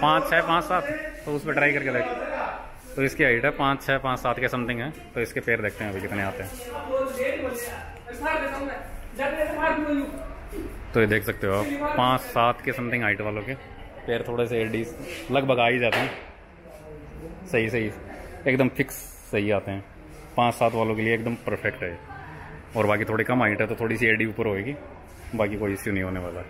पाँच छः, पाँच सात। तो उस पर ट्राई करके देख। तो इसकी हाइट है पाँच छः, पाँच सात के समथिंग है। तो इसके पैर देखते हैं अभी कितने आते हैं। तो ये देख सकते हो आप, पाँच सात के समथिंग हाइट वालों के पैर थोड़े से एडी लगभग आ ही जाते हैं। सही सही। एकदम फिक्स सही आते हैं। पाँच सात वालों के लिए एकदम परफेक्ट है और बाकी थोड़ी कम हाइट है तो थोड़ी सी एडी ऊपर होएगी। बाकी कोई इश्यू नहीं होने वाला।